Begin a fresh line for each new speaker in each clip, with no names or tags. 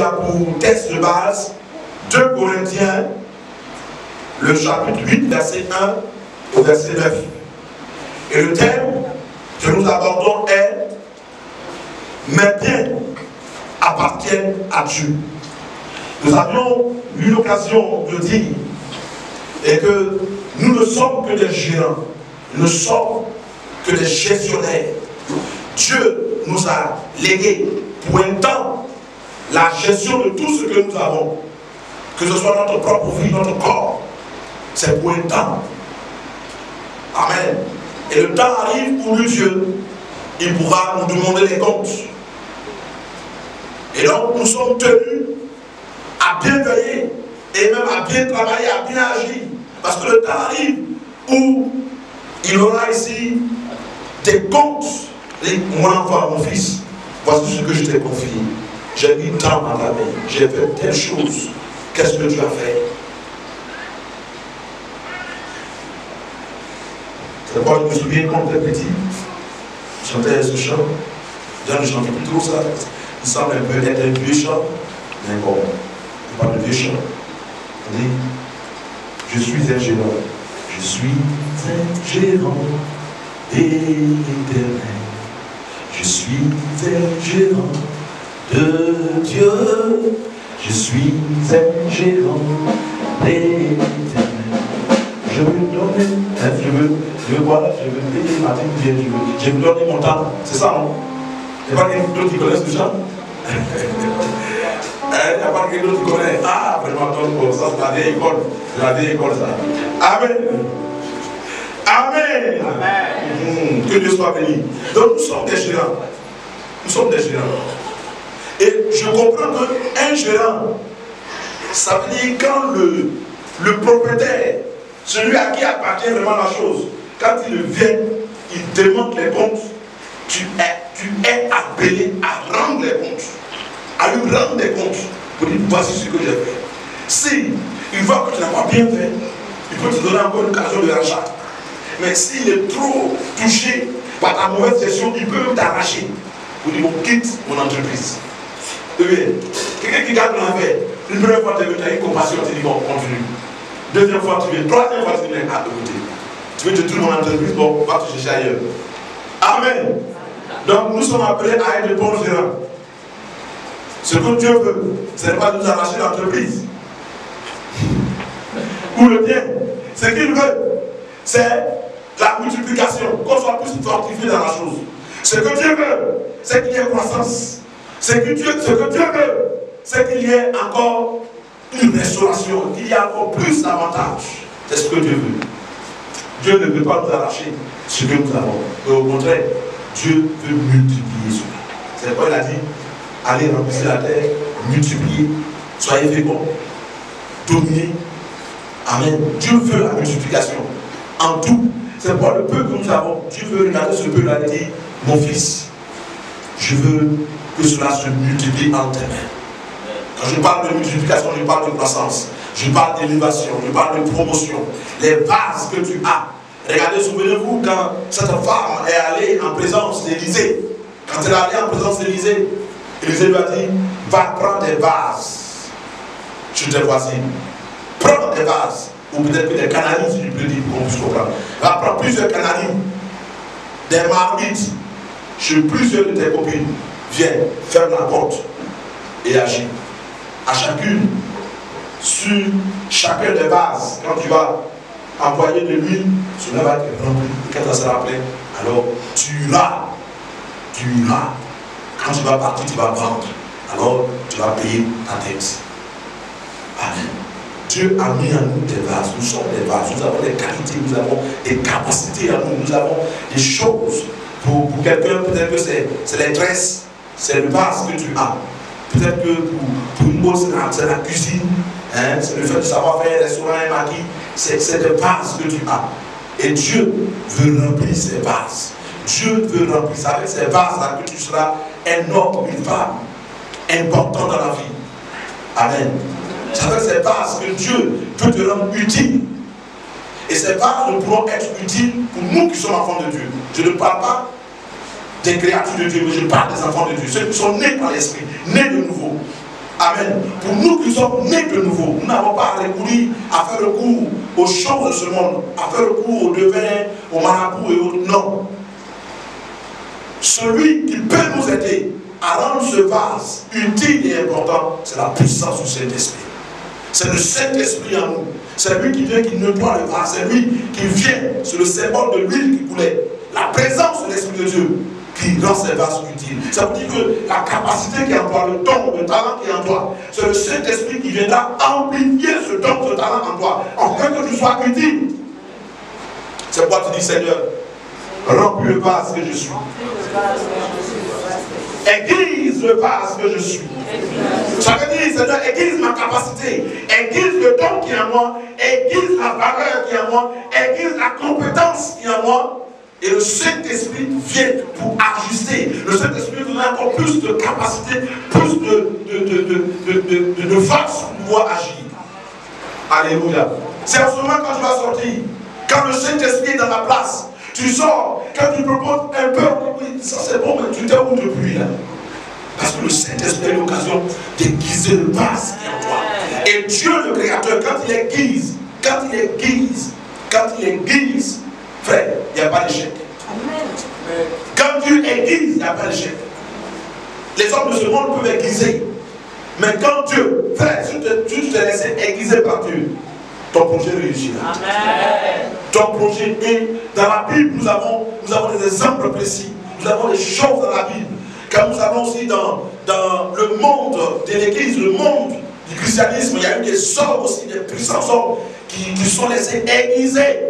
Pour texte de base, 2 Corinthiens, le chapitre 8, verset 1 au verset 9. Et le thème que nous abordons est Mes biens appartiennent à Dieu. Nous avions eu l'occasion de dire et que nous ne sommes que des gérants, nous ne sommes que des gestionnaires. Dieu nous a légué pour un temps la gestion de tout ce que nous avons, que ce soit notre propre vie, notre corps, c'est pour un temps. Amen. Et le temps arrive où Dieu, il pourra nous demander les comptes. Et donc nous sommes tenus à bien veiller et même à bien travailler, à bien agir. Parce que le temps arrive où il aura ici des comptes. mon enfant, mon fils, voici ce que je t'ai confié. J'ai mis tant dans ta main, j'ai fait telle chose. Qu'est-ce que tu as fait? C'est pourquoi je me souviens quand j'étais petit, je chantais ce chant. Je ne chantais plus trop ça. Il semble un peu être un vieux chant, mais bon, il parle de vieux chant. On dit, je suis un gérant. Je suis un gérant éternel. Je suis un gérant de Dieu. Je suis un gérant éternel. Je veux donner, je veux, je veux quoi Je veux payer ma vie, je veux, je veux donner mon temps. C'est ça, non? Il n'y a pas quelqu'un d'autre qui connaît ce chant Il n'y a pas quelqu'un d'autre qui connaît? Ah, vraiment, donc, ça, c'est la vieille école. C'est la vieille école, ça. Amen. Amen. Amen. que Dieu soit béni. Donc, nous sommes des gérants. Nous sommes des gérants. Et je comprends qu'un gérant, ça veut dire quand le, le propriétaire, celui à qui appartient vraiment la chose, quand il vient, il demande les comptes, tu es, tu es appelé à rendre les comptes à lui rendre des comptes pour dire voici ce que j'ai fait. Si il voit que tu n'as pas bien fait, il peut te donner encore une occasion de rachat. Mais s'il est trop touché par ta mauvaise gestion, il peut t'arracher pour dire bon, quitte mon entreprise. Quelqu'un qui garde affaire, une première fois tu as une compassion, tu dis bon, continue. Deuxième fois tu viens, troisième fois tu viens, ah écoutez, tu veux détruire mon entreprise, bon, va te chercher ailleurs. Amen. Donc nous sommes appelés à être de bons gérants. Ce que Dieu veut, ce n'est pas de nous arracher l'entreprise. Ou le bien. Ce qu'il veut, c'est la multiplication, qu'on soit plus fortifié dans la chose. Ce que Dieu veut, c'est qu'il y ait croissance. Ce que Dieu, que Dieu veut, c'est qu'il y ait encore une restauration, qu'il y ait encore plus d'avantages. C'est ce que Dieu veut. Dieu ne veut pas nous arracher ce que nous avons. Mais au contraire, Dieu veut multiplier cela. C'est pourquoi il a dit allez remplir la terre, multiplier, soyez féconds, dominer. Amen. Dieu veut la multiplication. En tout, c'est pas le peu que nous avons. Dieu veut regarder ce peu-là et dire, mon fils, je veux que cela se multiplie en tes mains. Quand je parle de multiplication, je parle de croissance, je parle d'élévation, je parle de promotion. Les vases que tu as. Regardez, souvenez-vous quand cette femme est allée en présence d'Élysée. Quand elle est allée en présence d'Élysée, Élisée lui a dit, va prendre des vases. Je te voici. Prends des vases. Ou peut-être des canalies, si tu peux dire, pour qu'on comprendre. Va prendre plusieurs canalies. Des marmites. Chez plusieurs de tes copines. Viens, ferme la porte. Et agis. À chacune, sur chacun des vases, quand tu vas envoyer de l'huile, cela va être rempli. Quand ça sera plein, alors tu iras. Tu iras quand tu vas partir, tu vas prendre. Alors, tu vas payer ta tête. Amen. Dieu a mis en nous des vases. Nous sommes des vases. Nous avons des qualités, nous avons des capacités à nous. Nous avons des choses. Pour, quelqu'un, peut-être que c'est les tresses, c'est le vase que tu as. Peut-être que pour, une autre, c'est la, cuisine. Hein? C'est le fait de savoir faire un restaurant, un maquis. C'est des vases que tu as. Et Dieu veut remplir ces vases. Dieu veut remplir ça avec ces vases-là que tu seras un homme, une femme important dans la vie. Amen. C'est avec ces bases que Dieu peut te rendre utile. Et ces bases pourront être utiles pour nous qui sommes enfants de Dieu. Je ne parle pas des créatures de Dieu, mais je parle des enfants de Dieu. Ceux qui sont nés par l'Esprit, nés de nouveau. Amen. Pour nous qui sommes nés de nouveau, nous n'avons pas recouru à faire recours aux choses de ce monde, à faire recours au devin, au marabout et autres. Non. Celui qui peut nous aider à rendre ce vase utile et important, c'est la puissance du Saint-Esprit. C'est le Saint-Esprit en nous. C'est lui qui vient, qui nettoie le vase. C'est lui qui vient. C'est le symbole de l'huile qui coulait. La présence de l'Esprit de Dieu qui rend ces vases utiles. Ça veut dire que la capacité qui est en toi, le don, le talent qui est en toi, c'est le Saint-Esprit qui viendra amplifier ce don, ce talent en toi, afin que tu sois utile. C'est pourquoi tu dis, Seigneur, remplis le vase que je suis. Aiguise le vase que je suis. Ça veut dire, Seigneur, aiguise ma capacité, aiguise le don qui est en moi, aiguise la valeur qui est en moi, aiguise la compétence qui est en moi. Et le Saint-Esprit vient pour ajuster. Le Saint-Esprit donne encore plus de capacité, plus de, de, de, force pour pouvoir agir. Alléluia. C'est en ce moment quand tu vas sortir, quand le Saint-Esprit est dans la place, tu sors, quand tu proposes un peu, ça c'est bon, mais tu t'es où depuis là Parce que le Saint-Esprit a l'occasion d'aiguiser le vase qui est en toi. Et Dieu le Créateur, quand il aiguise, quand il aiguise, quand il aiguise, frère, il n'y a pas d'échec. Quand Dieu aiguise, il n'y a pas d'échec. Les hommes de ce monde peuvent aiguiser. Mais quand Dieu, frère, si tu te laisses aiguiser par Dieu, ton projet réussira. Amen. Ton projet est dans la Bible, nous avons, nous avons des exemples précis. Nous avons des choses dans la Bible. Car nous avons aussi dans, dans le monde de l'Église, le monde du christianisme, il y a eu des hommes aussi, des puissants hommes qui, qui sont laissés aiguiser.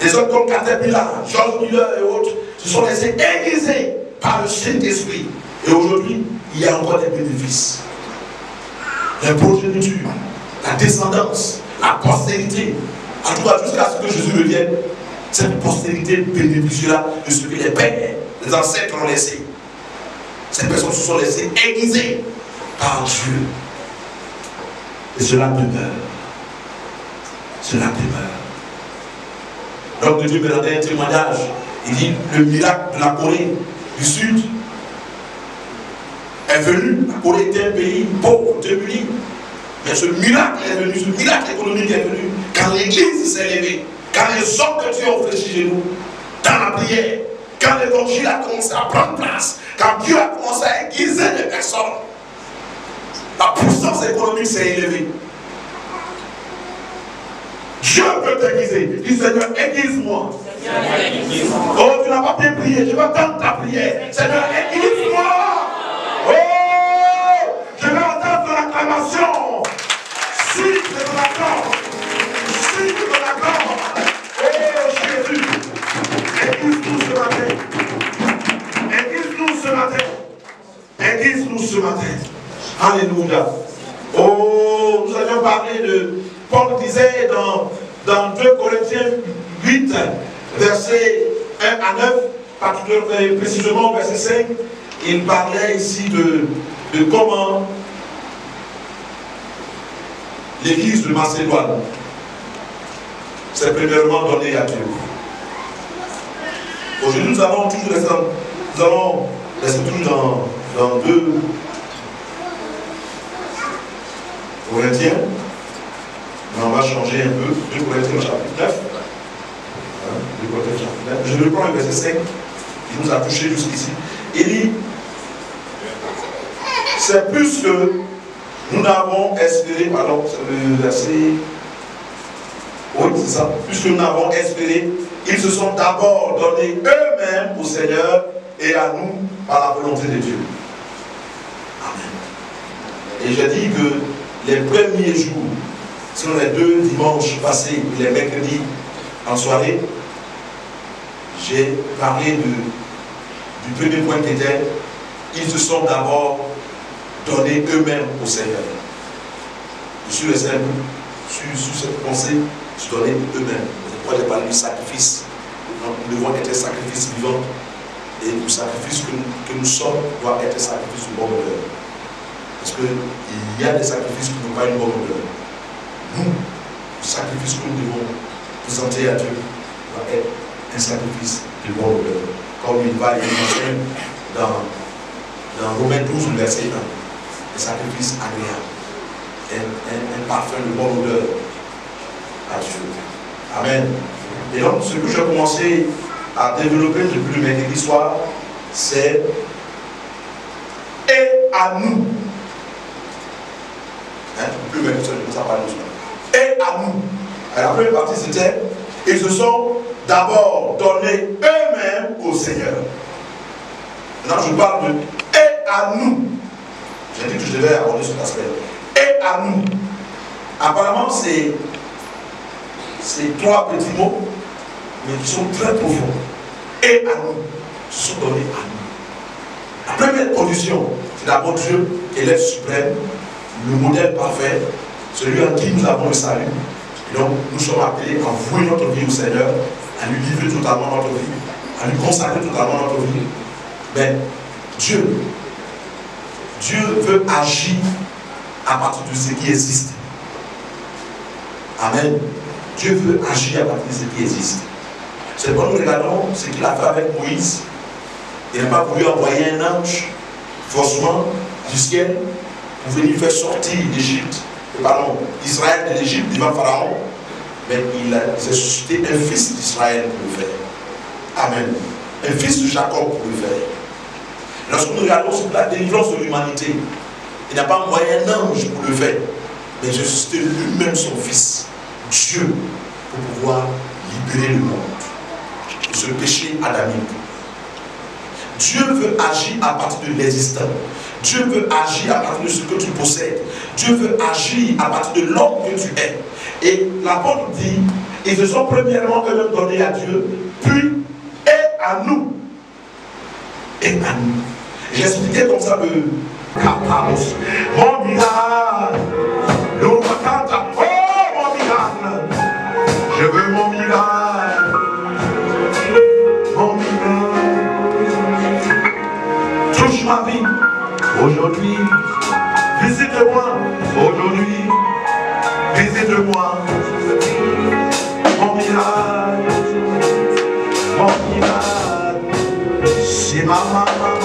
Des hommes comme Caterpillar, George Miller et autres, se sont laissés aiguiser par le Saint-Esprit. Et aujourd'hui, il y a encore des bénéfices. La progéniture, la descendance, la postérité. En tout cas, jusqu'à ce que Jésus revienne, cette postérité bénéficiera de ce que les pères, les ancêtres ont laissé. Ces personnes se sont laissées aiguiser par Dieu. Et cela demeure. Cela demeure. L'homme de Dieu me un témoignage. Il dit le miracle de la Corée du Sud est venu. La Corée était un pays pauvre, démuni. Mais ce miracle est venu, ce miracle économique est venu quand l'Église s'est levée, quand les hommes de Dieu ont fléchi chez nous, dans la prière, quand l'évangile a commencé à prendre place, quand Dieu a commencé à aiguiser des personnes, la puissance économique s'est élevée. Dieu peut t'aiguiser. Dis Seigneur, aiguise-moi. Oh, tu n'as pas bien prié. Je veux entendre ta prière. Seigneur, aiguise-moi. Oh, je veux entendre ton acclamation. Siffle de la corde. Siffle de la corde. Oh Jésus. Aiguise-nous ce matin. Aiguise-nous ce matin. Aiguise-nous ce matin. Alléluia. Oh, nous avions parlé de. Paul disait dans, dans 2 Corinthiens 8, versets 1 à 9, particulièrement, précisément verset 5, il parlait ici de, comment l'église de Macédoine s'est premièrement donnée à Dieu. Aujourd'hui, nous allons toujours rester, dans, deux Corinthiens. Mais on va changer un peu. 2 Corinthiens chapitre 9. 2 Corinthiens chapitre 9. Je reprends le verset 5 qui nous a touché jusqu'ici. Il dit, c'est plus que nous n'avons espéré, pardon, le verset. Oui, c'est ça. Puisque nous n'avons espéré, ils se sont d'abord donnés eux-mêmes au Seigneur et à nous par la volonté de Dieu. Amen. Et j'ai dit que les premiers jours, selon les deux dimanches passés, les mercredis en soirée, j'ai parlé du premier point qui était ils se sont d'abord donner eux-mêmes au Seigneur. Je suis resté sur, sur cette pensée, se donner eux-mêmes. Pourquoi j'ai parlé du sacrifice. Nous devons être un sacrifice vivant. Et le sacrifice que nous, que nous sommes doit être un sacrifice de bonne odeur. Parce qu'il y a des sacrifices qui n'ont pas une bonne odeur. Nous, le sacrifice que nous devons présenter à Dieu doit être un sacrifice de bonne odeur. Comme il va, il dans, dans Romains 12, verset 1. un sacrifice agréable, un, parfum de bonne odeur à Dieu. Amen. Et donc, ce que j'ai commencé à développer depuis le mercredi soir, c'est et à nous. Hein, plus même ça parle Et à nous. la première partie, c'était ils se sont d'abord donnés eux-mêmes au Seigneur. Maintenant, je parle de et à nous. J'ai dit que je devais aborder cet aspect. Et à nous. Apparemment, c'est trois petits mots, mais qui sont très profonds. Et à nous. Se sont donnés à nous. La première condition, c'est d'abord Dieu l'être suprême, le modèle parfait, celui en qui nous avons le salut. Et donc, nous sommes appelés à vouer notre vie au Seigneur, à lui livrer totalement notre vie, à lui consacrer totalement notre vie. Mais Dieu, Dieu veut agir à partir de ce qui existe. Amen. Dieu veut agir à partir de ce qui existe. C'est pourquoi nous regardons ce qu'il a fait avec Moïse. Il n'a pas voulu envoyer un ange, forcément, du ciel, pour venir faire sortir d'Égypte, pardon, Israël de l'Égypte devant Pharaon. Mais il a suscité un fils d'Israël pour le faire. Amen. Un fils de Jacob pour le faire. Lorsque nous regardons sur la délivrance de l'humanité, il n'a pas envoyé un ange pour le faire, mais il a suscité lui-même son fils, Dieu, pour pouvoir libérer le monde de ce péché adamique. Dieu veut agir à partir de l'existant. Dieu veut agir à partir de ce que tu possèdes. Dieu veut agir à partir de l'homme que tu es. Et l'apôtre dit, ils se sont premièrement eux-mêmes donnés à Dieu, puis et à nous. Et à nous. J'ai expliqué comme ça le Kapamos. Mon miracle. Oh mon miracle. Je veux mon miracle. Mon miracle. Touche ma vie. Aujourd'hui. Visite-moi. Aujourd'hui. Visite-moi. Mon miracle. Mon miracle. C'est ma maman.